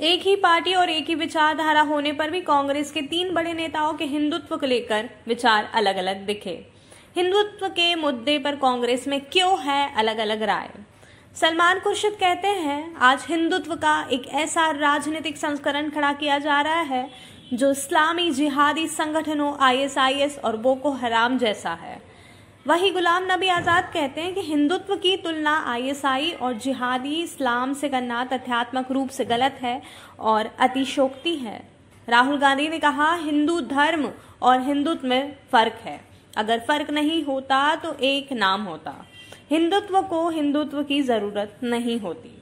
एक ही पार्टी और एक ही विचारधारा होने पर भी कांग्रेस के तीन बड़े नेताओं के हिंदुत्व को लेकर विचार अलग अलग दिखे। हिंदुत्व के मुद्दे पर कांग्रेस में क्यों है अलग अलग राय? सलमान खुर्शीद कहते हैं, आज हिंदुत्व का एक ऐसा राजनीतिक संस्करण खड़ा किया जा रहा है, जो इस्लामी जिहादी संगठनों, आईएसआईएस और बोको हराम जैसा है। वही गुलाम नबी आज़ाद कहते हैं कि हिंदुत्व की तुलना आईएसआई और जिहादी इस्लाम से करना तथ्यात्मक रूप से गलत है और अतिशोक्ति है। राहुल गांधी ने कहा, हिंदू धर्म और हिंदुत्व में फ़र्क है। अगर फ़र्क नहीं होता तो एक नाम होता। हिंदुत्व को हिंदुत्व की ज़रूरत नहीं होती।